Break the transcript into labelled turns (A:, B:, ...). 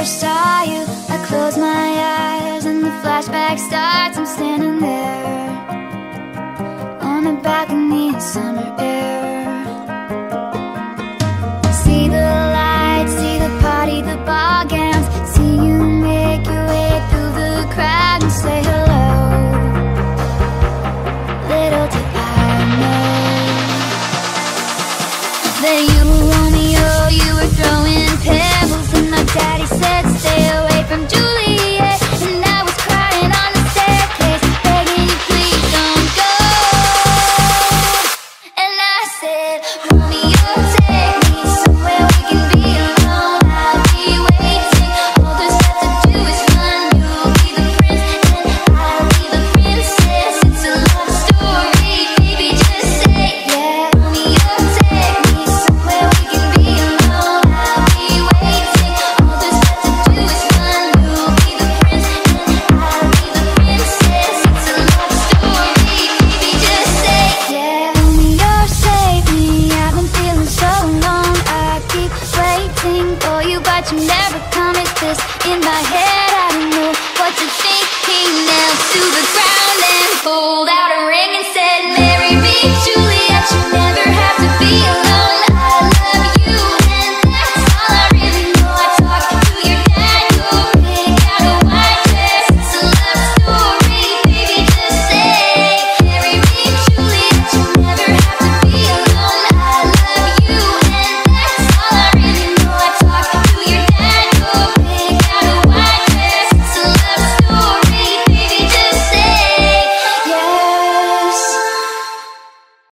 A: first saw you I close my eyes and the flashback starts I'm standing there On the balcony in summer air. Falling for you, but you never promised this. In my head, I don't know what you're thinking now. To the ground and hold